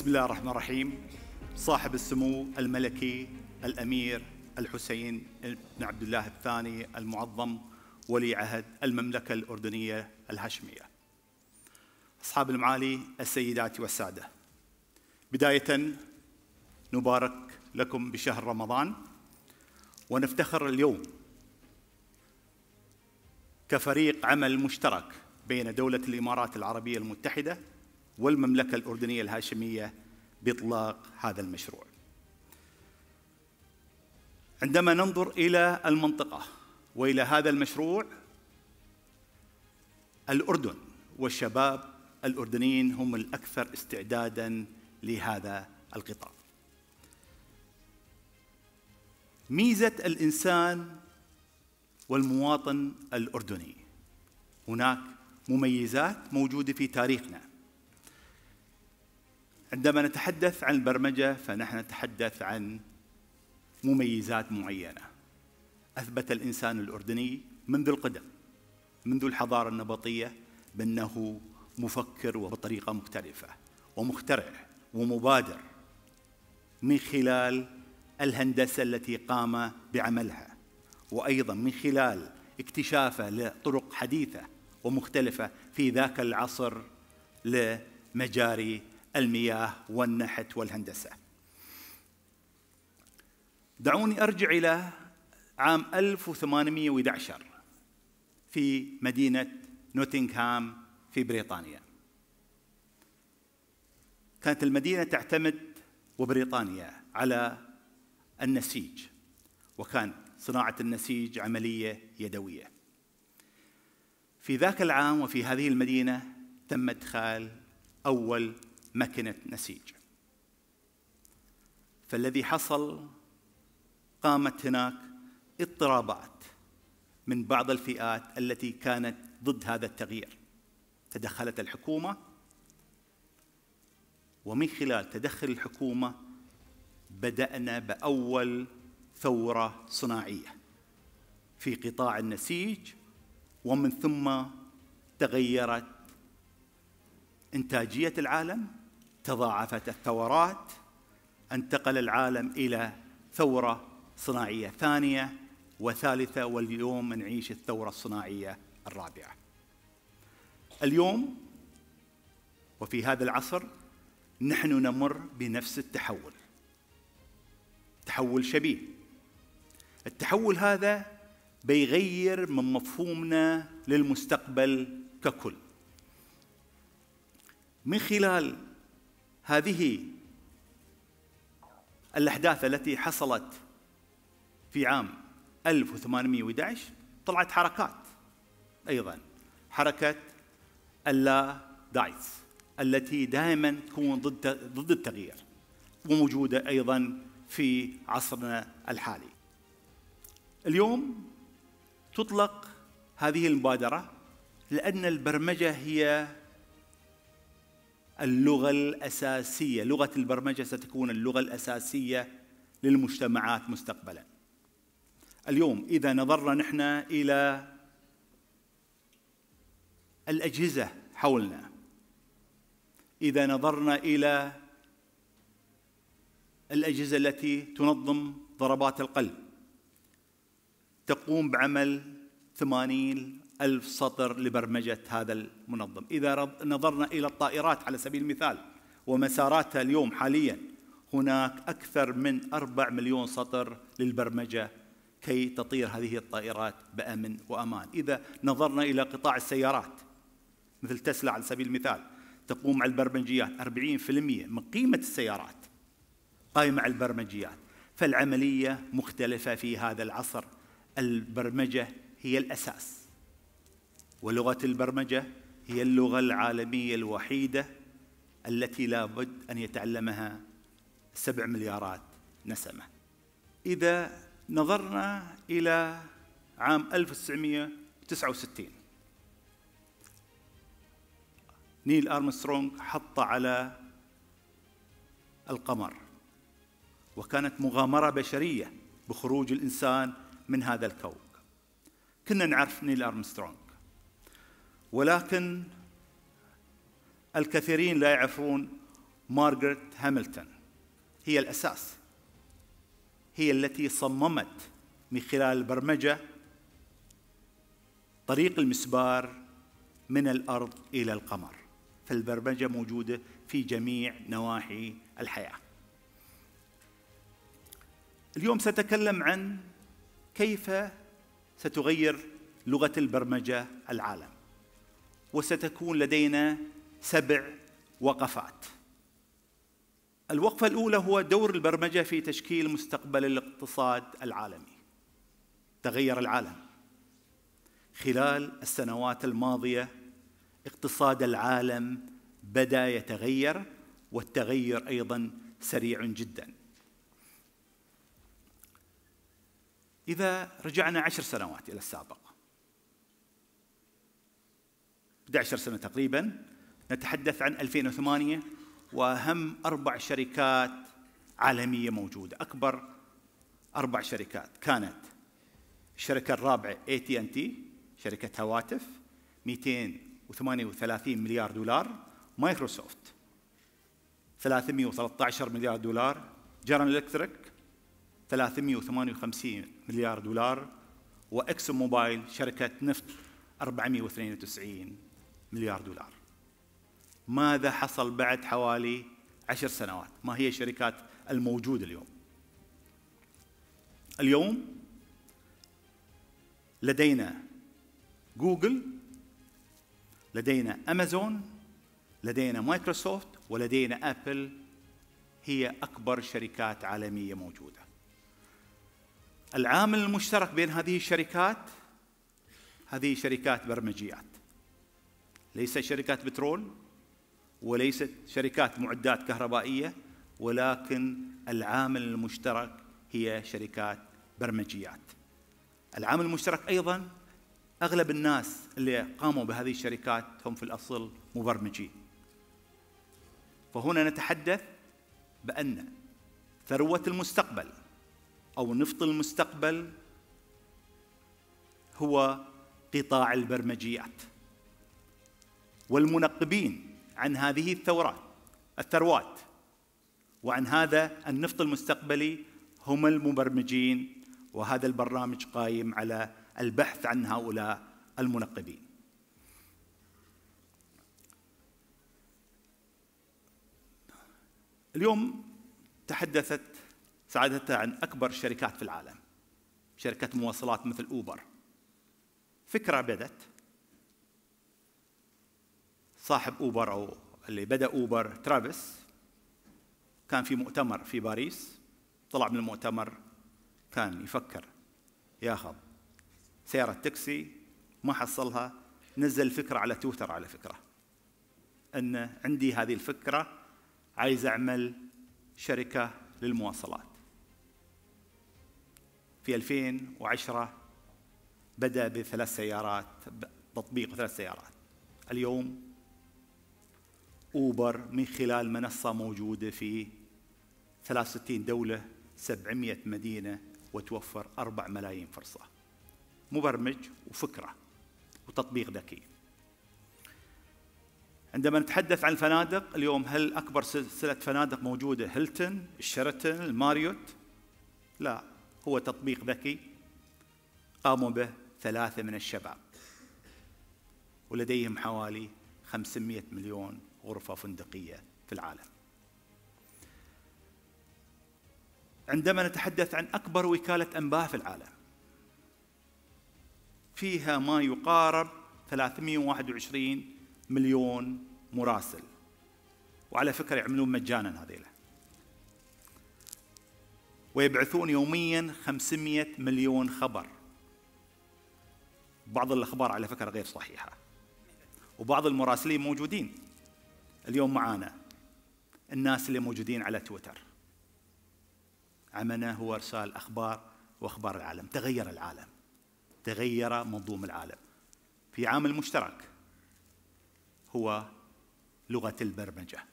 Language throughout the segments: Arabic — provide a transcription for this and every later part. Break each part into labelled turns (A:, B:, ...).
A: بسم الله الرحمن الرحيم صاحب السمو الملكي الأمير الحسين بن عبد الله الثاني المعظم ولي عهد المملكة الأردنية الهاشمية. أصحاب المعالي السيدات والسادة. بداية نبارك لكم بشهر رمضان ونفتخر اليوم كفريق عمل مشترك بين دولة الإمارات العربية المتحدة والمملكة الأردنية الهاشمية بإطلاق هذا المشروع. عندما ننظر إلى المنطقة وإلى هذا المشروع الأردن والشباب الأردنيين هم الأكثر استعدادا لهذا القطاع. ميزة الإنسان والمواطن الأردني هناك مميزات موجودة في تاريخنا عندما نتحدث عن البرمجة فنحن نتحدث عن مميزات معينة. أثبت الإنسان الأردني منذ القدم منذ الحضارة النبطية بأنه مفكر وبطريقة مختلفة ومخترع ومبادر من خلال الهندسة التي قام بعملها وأيضا من خلال اكتشافه لطرق حديثة ومختلفة في ذاك العصر لمجاري المياه والنحت والهندسة. دعوني أرجع إلى عام 1811 في مدينة نوتنغهام في بريطانيا. كانت المدينة تعتمد وبريطانيا على النسيج وكان صناعة النسيج عملية يدوية. في ذاك العام وفي هذه المدينة تم ادخال أول مكنة نسيج. فالذي حصل قامت هناك اضطرابات من بعض الفئات التي كانت ضد هذا التغيير. تدخلت الحكومة ومن خلال تدخل الحكومة بدأنا بأول ثورة صناعية في قطاع النسيج ومن ثم تغيرت إنتاجية العالم تضاعفت الثورات انتقل العالم إلى ثورة صناعية ثانية وثالثة واليوم نعيش الثورة الصناعية الرابعة. اليوم وفي هذا العصر نحن نمر بنفس التحول تحول شبيه. التحول هذا بيغير من مفهومنا للمستقبل ككل. من خلال هذه الأحداث التي حصلت في عام 1811 طلعت حركات أيضا. حركة اللا دايس التي دائما تكون ضد ضد التغيير وموجودة أيضا في عصرنا الحالي. اليوم تطلق هذه المبادرة لأن البرمجة هي اللغة الأساسية لغة البرمجة ستكون اللغة الأساسية للمجتمعات مستقبلا. اليوم إذا نظرنا نحن إلى الأجهزة حولنا إذا نظرنا إلى الأجهزة التي تنظم ضربات القلب تقوم بعمل ثمانين ألف سطر لبرمجة هذا المنظم. إذا نظرنا إلى الطائرات على سبيل المثال ومساراتها اليوم حاليا هناك أكثر من أربع مليون سطر للبرمجة كي تطير هذه الطائرات بأمن وأمان. إذا نظرنا إلى قطاع السيارات مثل تسلا على سبيل المثال تقوم على البرمجيات 40% من قيمة السيارات قائمة على البرمجيات. فالعملية مختلفة في هذا العصر. البرمجة هي الأساس. ولغة البرمجة هي اللغة العالمية الوحيدة التي لابد أن يتعلمها سبع مليارات نسمة. إذا نظرنا إلى عام 1969 نيل أرمسترونغ حط على القمر وكانت مغامرة بشرية بخروج الإنسان من هذا الكوكب. كنا نعرف نيل أرمسترونغ. ولكن الكثيرين لا يعرفون مارغريت هاملتون. هي الأساس. هي التي صممت من خلال البرمجة طريق المسبار من الأرض إلى القمر. فالبرمجة موجودة في جميع نواحي الحياة. اليوم سأتكلم عن كيف ستغير لغة البرمجة العالم. وستكون لدينا سبع وقفات. الوقفة الأولى هو دور البرمجة في تشكيل مستقبل الاقتصاد العالمي. تغير العالم. خلال السنوات الماضية اقتصاد العالم بدأ يتغير والتغير أيضا سريع جدا. إذا رجعنا عشر سنوات إلى السابق. 11 سنة تقريبا نتحدث عن 2008 وأهم أربع شركات عالمية موجودة. أكبر أربع شركات كانت الشركة الرابعة اي تي ان تي شركة هواتف 238 مليار دولار مايكروسوفت 313 مليار دولار General Electric 358 مليار دولار و ExxonMobil شركة نفط 492 مليار دولار. ماذا حصل بعد حوالي عشر سنوات؟ ما هي الشركات الموجودة اليوم؟ اليوم لدينا جوجل لدينا أمازون لدينا مايكروسوفت ولدينا Apple. هي أكبر شركات عالمية موجودة. العامل المشترك بين هذه الشركات هذه شركات برمجيات. ليست شركات بترول وليست شركات معدات كهربائية ولكن العامل المشترك هي شركات برمجيات. العامل المشترك أيضا أغلب الناس اللي قاموا بهذه الشركات هم في الأصل مبرمجين. فهنا نتحدث بأن ثروة المستقبل أو نفط المستقبل هو قطاع البرمجيات. والمنقبين عن هذه الثورات الثروات. وعن هذا النفط المستقبلي هم المبرمجين وهذا البرنامج قائم على البحث عن هؤلاء المنقبين. اليوم تحدثت سعادتها عن أكبر الشركات في العالم. شركة مواصلات مثل أوبر. فكرة بدت صاحب أوبر أو اللي بدأ أوبر ترافيس كان في مؤتمر في باريس. طلع من المؤتمر كان يفكر ياخذ سيارة تاكسي ما حصلها نزل فكرة على تويتر على فكرة أن عندي هذه الفكرة عايز أعمل شركة للمواصلات. في 2010 بدأ بثلاث سيارات تطبيق ثلاث سيارات. اليوم أوبر من خلال منصة موجودة في 63 دولة 700 مدينة وتوفر 4 ملايين فرصة. مبرمج وفكرة وتطبيق ذكي. عندما نتحدث عن الفنادق اليوم هل أكبر سلسلة فنادق موجودة هيلتون الشيراتون الماريوت؟ لا هو تطبيق ذكي. قاموا به ثلاثة من الشباب. ولديهم حوالي 500 مليون غرفة فندقية في العالم. عندما نتحدث عن أكبر وكالة أنباء في العالم فيها ما يقارب 321 مليون مراسل. وعلى فكرة يعملون مجانا هذيلا ويبعثون يوميا 500 مليون خبر. بعض الأخبار على فكرة غير صحيحة. وبعض المراسلين موجودين. اليوم معانا الناس اللي موجودين على تويتر. عملنا هو ارسال أخبار وأخبار العالم. تغير العالم. تغير منظوم العالم. في عامل مشترك هو لغة البرمجة.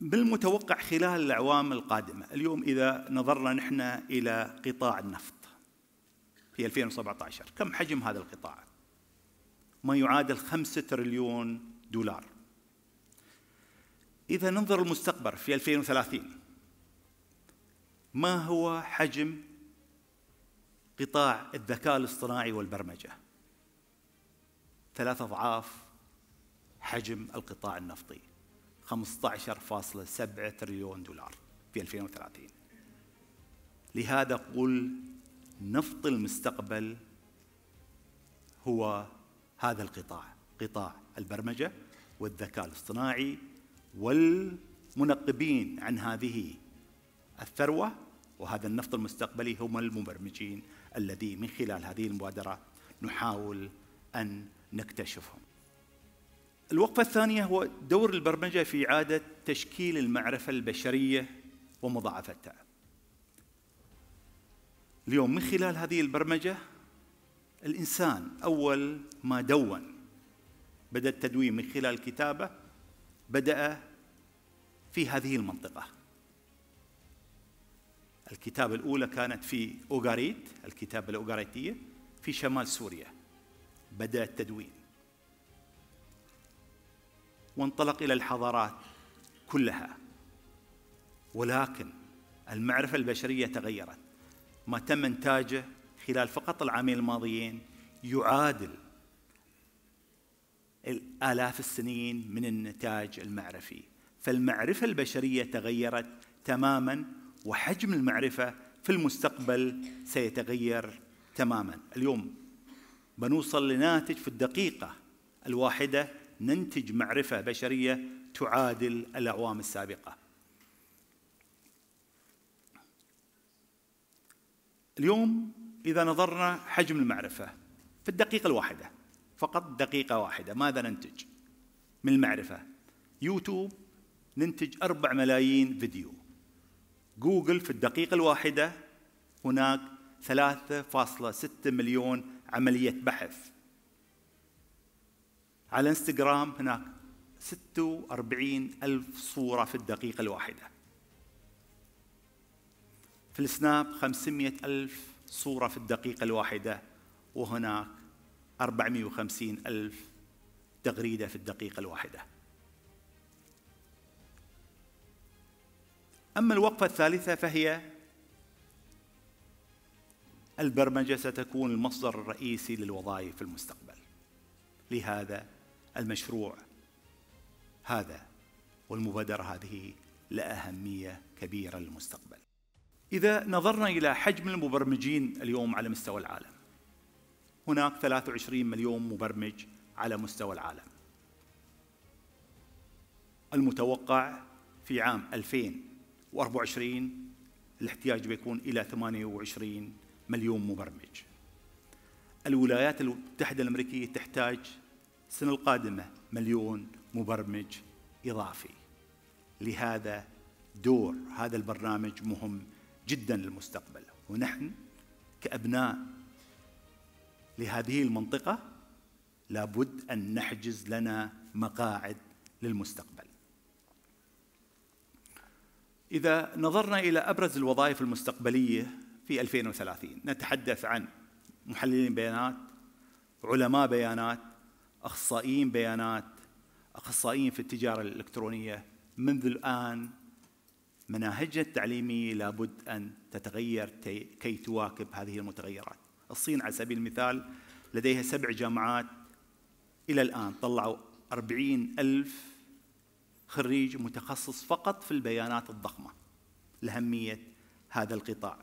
A: بالمتوقع خلال الأعوام القادمة اليوم إذا نظرنا نحن إلى قطاع النفط في 2017 كم حجم هذا القطاع؟ ما يعادل خمسة تريليون دولار. إذا ننظر المستقبل في 2030 ما هو حجم قطاع الذكاء الاصطناعي والبرمجة؟ ثلاث أضعاف حجم القطاع النفطي. 15.7 تريليون دولار في 2030 لهذا قل نفط المستقبل هو هذا القطاع قطاع البرمجة والذكاء الاصطناعي والمنقبين عن هذه الثروة وهذا النفط المستقبلي هم المبرمجين الذي من خلال هذه المبادرة نحاول أن نكتشفهم. الوقفة الثانية هو دور البرمجة في إعادة تشكيل المعرفة البشرية ومضاعفتها اليوم من خلال هذه البرمجة الإنسان أول ما دون. بدأ التدوين من خلال الكتابة بدأ في هذه المنطقة. الكتابة الأولى كانت في أوغاريت الكتابة الأوغاريتية في شمال سوريا. بدأ التدوين. وانطلق إلى الحضارات كلها. ولكن المعرفة البشرية تغيرت. ما تم إنتاجه خلال فقط العامين الماضيين يعادل آلاف السنين من النتاج المعرفي. فالمعرفة البشرية تغيرت تماما وحجم المعرفة في المستقبل سيتغير تماما. اليوم بنوصل لناتج في الدقيقة الواحدة ننتج معرفة بشرية تعادل الأعوام السابقة. اليوم إذا نظرنا حجم المعرفة في الدقيقة الواحدة فقط دقيقة واحدة ماذا ننتج؟ من المعرفة. يوتيوب ننتج أربع ملايين فيديو. جوجل في الدقيقة الواحدة هناك 3.6 مليون عملية بحث. على إنستغرام هناك 46 ألف صورة في الدقيقة الواحدة. في السناب 500 ألف صورة في الدقيقة الواحدة وهناك 450 ألف تغريدة في الدقيقة الواحدة. أما الوقفة الثالثة فهي البرمجة ستكون المصدر الرئيسي للوظائف في المستقبل. لهذا المشروع هذا والمبادرة هذه لها أهمية كبيرة للمستقبل. إذا نظرنا إلى حجم المبرمجين اليوم على مستوى العالم. هناك 23 مليون مبرمج على مستوى العالم. المتوقع في عام 2024 الاحتياج بيكون إلى 28 مليون مبرمج. الولايات المتحدة الأمريكية تحتاج السنة القادمة مليون مبرمج إضافي. لهذا دور هذا البرنامج مهم جدا للمستقبل. ونحن كأبناء لهذه المنطقة لابد أن نحجز لنا مقاعد للمستقبل. إذا نظرنا إلى أبرز الوظائف المستقبلية في 2030 نتحدث عن محللين بيانات علماء بيانات أخصائيين بيانات أخصائيين في التجارة الإلكترونية. منذ الآن مناهجنا التعليمية لابد أن تتغير كي تواكب هذه المتغيرات. الصين على سبيل المثال لديها سبع جامعات إلى الآن طلعوا أربعين ألف خريج متخصص فقط في البيانات الضخمة لأهمية هذا القطاع.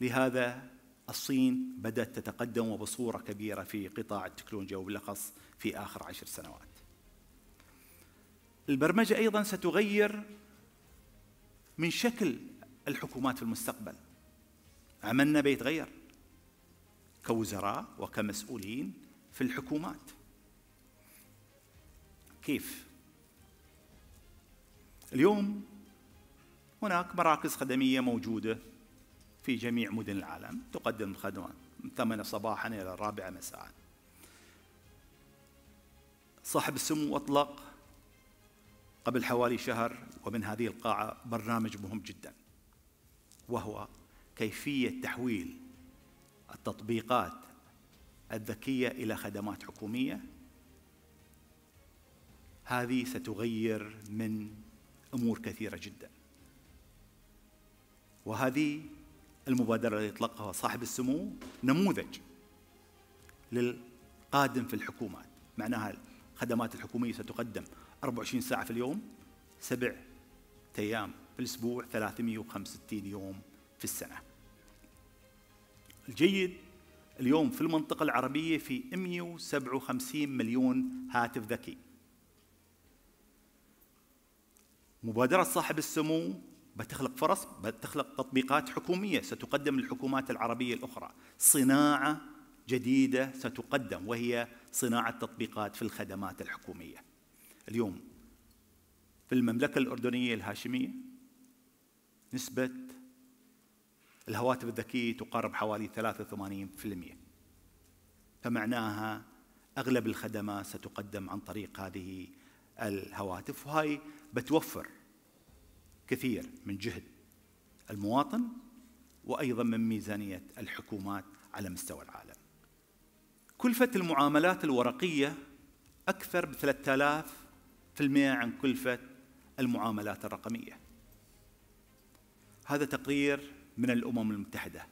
A: لهذا الصين بدأت تتقدم وبصورة كبيرة في قطاع التكنولوجيا وبالأخص في آخر عشر سنوات البرمجة أيضا ستغير من شكل الحكومات في المستقبل. عملنا بيتغير. كوزراء وكمسؤولين في الحكومات. كيف؟ اليوم هناك مراكز خدمية موجودة في جميع مدن العالم. تقدم الخدمات من 8 صباحا إلى الرابعة مساء. صاحب السمو أطلق. قبل حوالي شهر ومن هذه القاعة برنامج مهم جدا وهو كيفية تحويل التطبيقات الذكية إلى خدمات حكومية. هذه ستغير من أمور كثيرة جدا وهذه المبادرة التي اطلقها صاحب السمو نموذج للقادم في الحكومات. معناها الخدمات الحكومية ستقدم 24 ساعة في اليوم سبع أيام في الأسبوع 365 يوم في السنة. الجيد اليوم في المنطقة العربية في 157 مليون هاتف ذكي. مبادرة صاحب السمو بتخلق فرص بتخلق تطبيقات حكومية ستقدم للحكومات العربية الأخرى. صناعة جديدة ستقدم وهي صناعة تطبيقات في الخدمات الحكومية. اليوم في المملكة الأردنية الهاشمية نسبة الهواتف الذكية تقارب حوالي 83% فمعناها أغلب الخدمات ستقدم عن طريق هذه الهواتف وهي بتوفر كثير من جهد المواطن وأيضا من ميزانية الحكومات على مستوى العالم. كلفة المعاملات الورقية أكثر ب 3000 في المئة عن كلفة المعاملات الرقمية. هذا تقرير من الأمم المتحدة.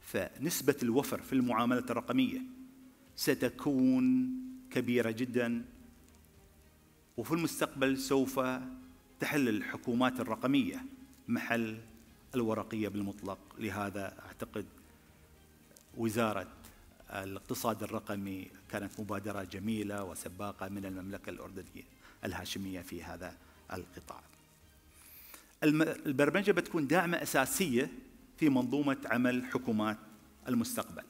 A: فنسبة الوفر في المعاملات الرقمية ستكون كبيرة جدا وفي المستقبل سوف تحل الحكومات الرقمية محل الورقية بالمطلق. لهذا أعتقد وزارة الاقتصاد الرقمي كانت مبادرة جميلة وسباقة من المملكة الأردنية الهاشمية في هذا القطاع البرمجة بتكون داعمة أساسية في منظومة عمل حكومات المستقبل.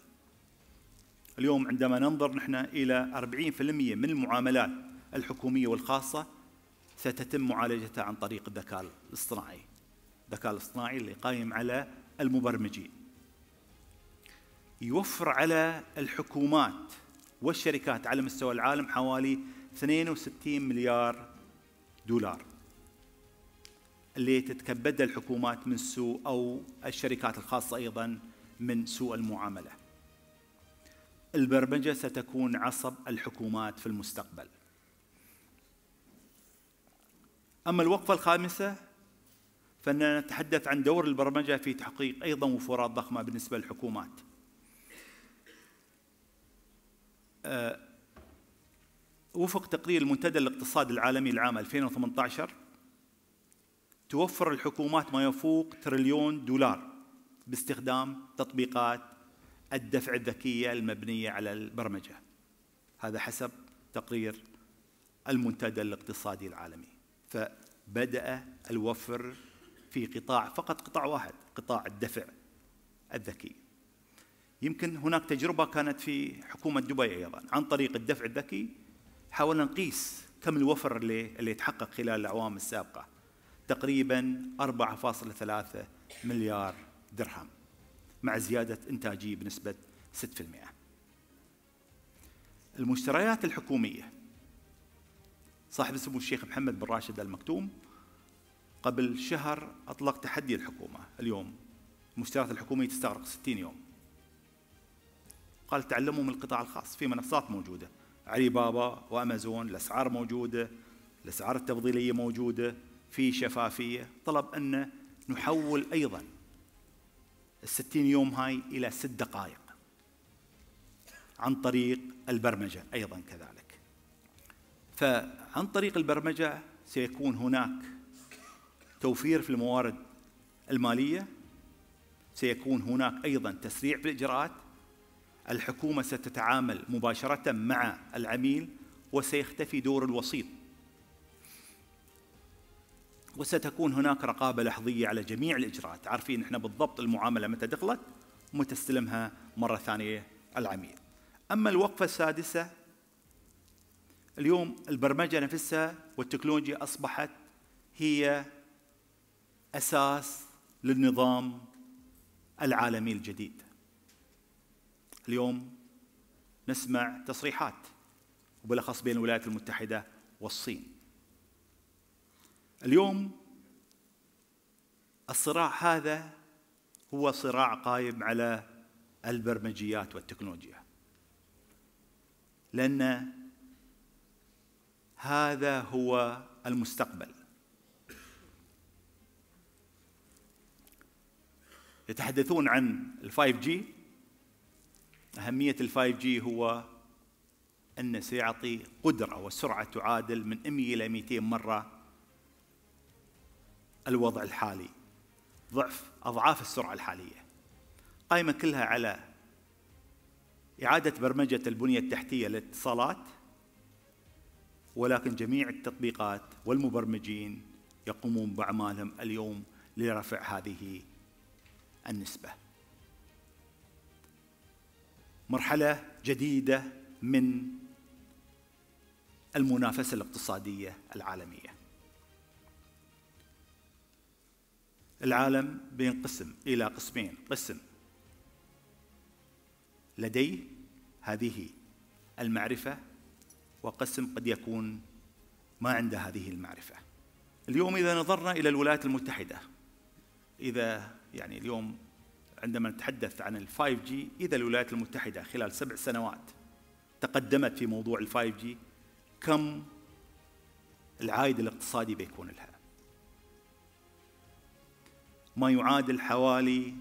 A: اليوم عندما ننظر نحن إلى 40% من المعاملات الحكومية والخاصة ستتم معالجتها عن طريق الذكاء الاصطناعي. الذكاء الاصطناعي اللي قايم على المبرمجين. يوفر على الحكومات والشركات على مستوى العالم حوالي 62 مليار دولار. اللي تتكبدها الحكومات من سوء أو الشركات الخاصة أيضا من سوء المعاملة. البرمجة ستكون عصب الحكومات في المستقبل. أما الوقفة الخامسة فإننا نتحدث عن دور البرمجة في تحقيق أيضا وفورات ضخمة بالنسبة للحكومات. وفق تقرير المنتدى الاقتصادي العالمي العام 2018 توفر الحكومات ما يفوق تريليون دولار باستخدام تطبيقات الدفع الذكية المبنية على البرمجة. هذا حسب تقرير المنتدى الاقتصادي العالمي. فبدأ الوفر في قطاع فقط قطاع واحد قطاع الدفع الذكي. يمكن هناك تجربة كانت في حكومة دبي أيضا عن طريق الدفع الذكي حاولنا نقيس كم الوفر اللي اللي تحقق خلال الأعوام السابقة. تقريبا 4.3 مليار درهم مع زيادة إنتاجية بنسبة 6% المشتريات الحكومية. صاحب سمو الشيخ محمد بن راشد المكتوم قبل شهر أطلق تحدي الحكومة. اليوم المشتريات الحكومية تستغرق 60 يوم. قال تعلموا من القطاع الخاص في منصات موجودة. علي بابا وأمازون الأسعار موجودة الأسعار التفضيلية موجودة في شفافية. طلب أن نحول أيضا الستين يوم هاي إلى ست دقائق عن طريق البرمجة أيضا كذلك. فعن طريق البرمجة سيكون هناك توفير في الموارد المالية سيكون هناك أيضا تسريع في الإجراءات الحكومة ستتعامل مباشرة مع العميل وسيختفي دور الوسيط. وستكون هناك رقابة لحظية على جميع الإجراءات. عارفين إحنا بالضبط المعاملة متى دخلت ومتى استلمها مرة ثانية العميل. أما الوقفة السادسة اليوم البرمجة نفسها والتكنولوجيا أصبحت هي أساس للنظام العالمي الجديد. اليوم نسمع تصريحات وبالأخص بين الولايات المتحدة والصين. اليوم الصراع هذا هو صراع قائم على البرمجيات والتكنولوجيا لأن هذا هو المستقبل. يتحدثون عن ال five G أهمية ال five G هو أنه سيعطي قدرة وسرعة تعادل من 100 إلى 200 مرة الوضع الحالي. ضعف أضعاف السرعة الحالية. قائمة كلها على إعادة برمجة البنية التحتية للاتصالات ولكن جميع التطبيقات والمبرمجين يقومون بأعمالهم اليوم لرفع هذه النسبة. مرحلة جديدة من المنافسة الاقتصادية العالمية. العالم بينقسم إلى قسمين. قسم لديه هذه المعرفة وقسم قد يكون ما عنده هذه المعرفة. اليوم إذا نظرنا إلى الولايات المتحدة إذا يعني اليوم عندما نتحدث عن ال five G إذا الولايات المتحدة خلال سبع سنوات تقدمت في موضوع ال five G كم العائد الاقتصادي بيكون لها؟ ما يعادل حوالي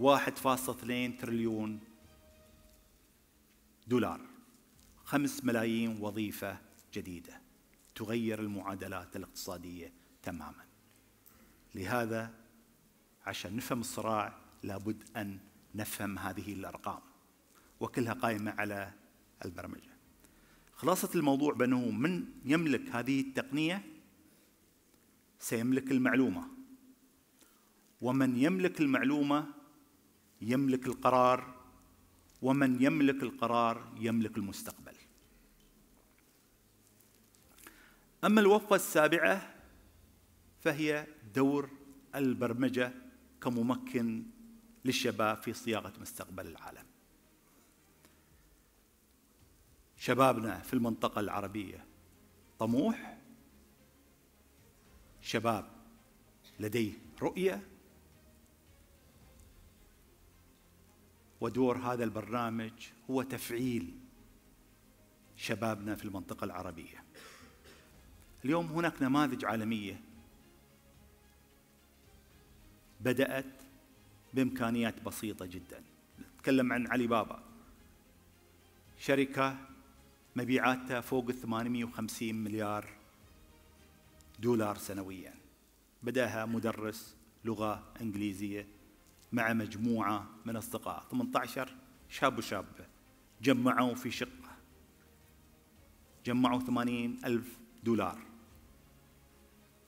A: 1.2 تريليون دولار. خمس ملايين وظيفة جديدة تغير المعادلات الاقتصادية تماما. لهذا عشان نفهم الصراع لابد أن نفهم هذه الأرقام. وكلها قائمة على البرمجة. خلاصة الموضوع بأنه من يملك هذه التقنية سيملك المعلومة. ومن يملك المعلومة يملك القرار. ومن يملك القرار يملك المستقبل. أما الوفقة السابعة فهي دور البرمجة كممكن للشباب في صياغة مستقبل العالم. شبابنا في المنطقة العربية طموح؟ شباب لديه رؤية؟ ودور هذا البرنامج هو تفعيل شبابنا في المنطقة العربية. اليوم هناك نماذج عالمية بدأت بإمكانيات بسيطة جدا. نتكلم عن علي بابا. شركة مبيعاتها فوق 850 مليار دولار سنويا. بدأها مدرس لغة إنجليزية مع مجموعة من أصدقاء 18 شاب وشابة جمعوا في شقة. جمعوا 80 ألف دولار.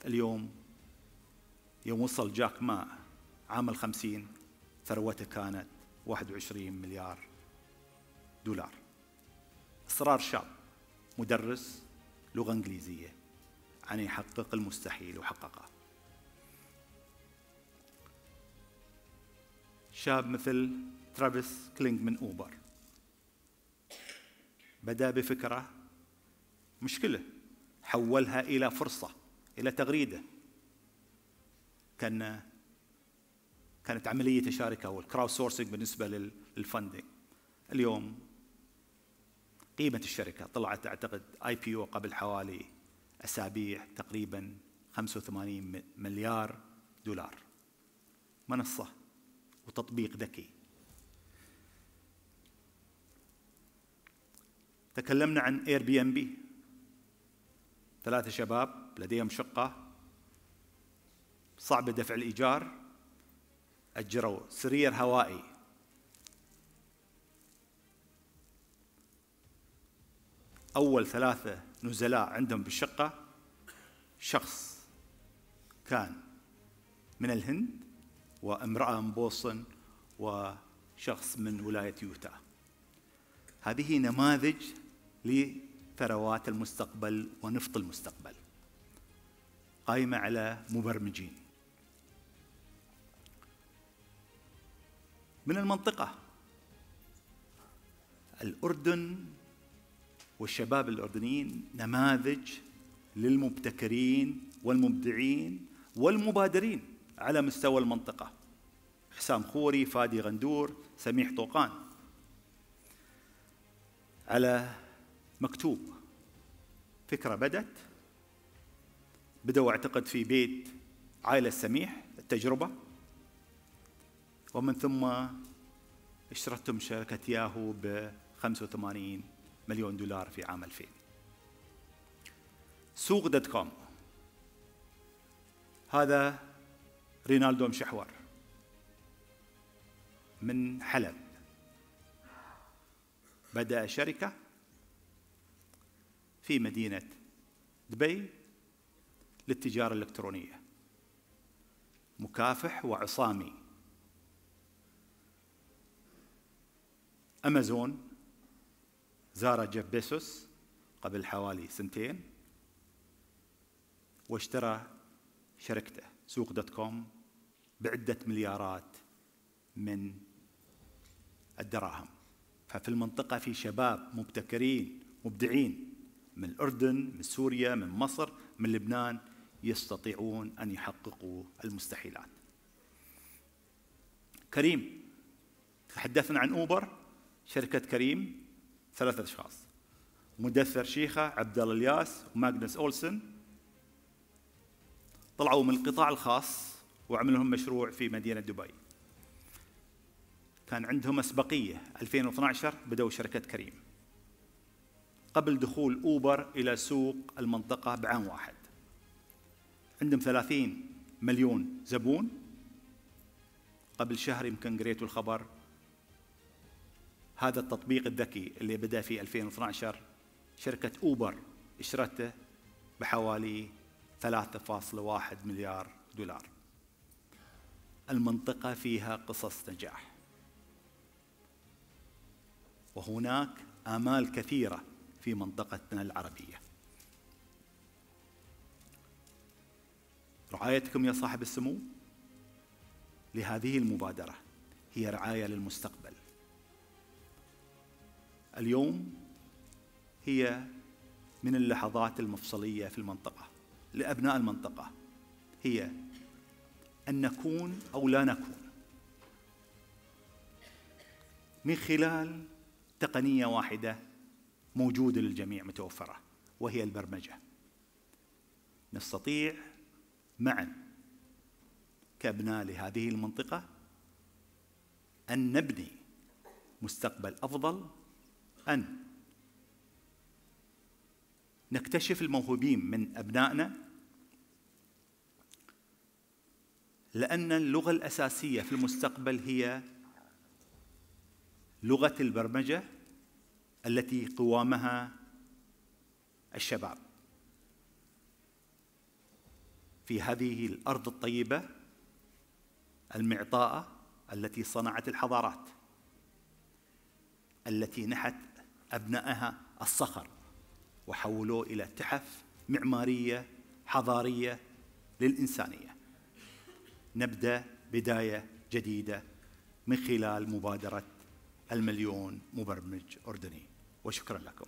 A: اليوم يوم وصل جاك ما عام الخمسين ثروته كانت 21 مليار دولار. إصرار شاب مدرس لغة إنجليزية. عن يحقق المستحيل وحققه. شاب مثل Travis Kalanick من Uber. بدأ بفكرة مشكلة حولها إلى فرصة إلى تغريدة. كان كانت عملية الشركة وال crowdsourcing بالنسبة لل funding اليوم قيمة الشركة طلعت أعتقد IPO قبل حوالي أسابيع تقريبا 85 مليار دولار. منصة وتطبيق ذكي. تكلمنا عن Airbnb ثلاثة شباب لديهم شقة. صعب دفع الإيجار. أجروا سرير هوائي. أول ثلاثة نزلاء عندهم بالشقة. شخص كان من الهند وامرأة من بوسطن وشخص من ولاية يوتا. هذه نماذج لثروات المستقبل ونفط المستقبل. قائمة على مبرمجين. من المنطقة. الأردن والشباب الأردنيين نماذج للمبتكرين والمبدعين والمبادرين على مستوى المنطقة. حسام خوري فادي غندور سميح طوقان. على مكتوب فكرة بدت بدأوا أعتقد في بيت عائلة السميح التجربة. ومن ثم اشترتم شركة ياهو ب 85 مليون دولار في عام 2000 سوق دوت كوم. هذا رينالدو مشحور. من حلب. بدأ شركة في مدينة دبي للتجارة الإلكترونية. مكافح وعصامي. أمازون زار جيف بيسوس قبل حوالي سنتين واشترى شركته سوق دوت كوم بعدة مليارات من الدراهم. ففي المنطقة في شباب مبتكرين مبدعين من الأردن من سوريا من مصر من لبنان يستطيعون أن يحققوا المستحيلات. كريم تحدثنا عن أوبر. شركة كريم ثلاثة أشخاص. مدثر شيخة عبد الله الياس وماغنس أولسن. طلعوا من القطاع الخاص وعملوا لهم مشروع في مدينة دبي. كان عندهم أسبقية 2012 بدأوا شركة كريم. قبل دخول أوبر إلى سوق المنطقة بعام واحد. عندهم 30 مليون زبون. قبل شهر يمكن قريتوا الخبر هذا التطبيق الذكي اللي بدأ في 2012 شركة أوبر اشترته بحوالي 3.1 مليار دولار. المنطقة فيها قصص نجاح. وهناك آمال كثيرة في منطقتنا العربية. رعايتكم يا صاحب السمو لهذه المبادرة هي رعاية للمستقبل. اليوم هي من اللحظات المفصلية في المنطقة لأبناء المنطقة. هي أن نكون أو لا نكون. من خلال تقنية واحدة موجودة للجميع متوفرة وهي البرمجة. نستطيع معا كأبناء لهذه المنطقة أن نبني مستقبل أفضل أن نكتشف الموهوبين من أبنائنا لأن اللغة الأساسية في المستقبل هي لغة البرمجة التي قوامها الشباب. في هذه الأرض الطيبة المعطاءة التي صنعت الحضارات التي نحت أبنائها الصخر وحولوه إلى تحف معمارية حضارية للإنسانية. نبدأ بداية جديدة من خلال مبادرة المليون مبرمج أردني. وشكرا لكم.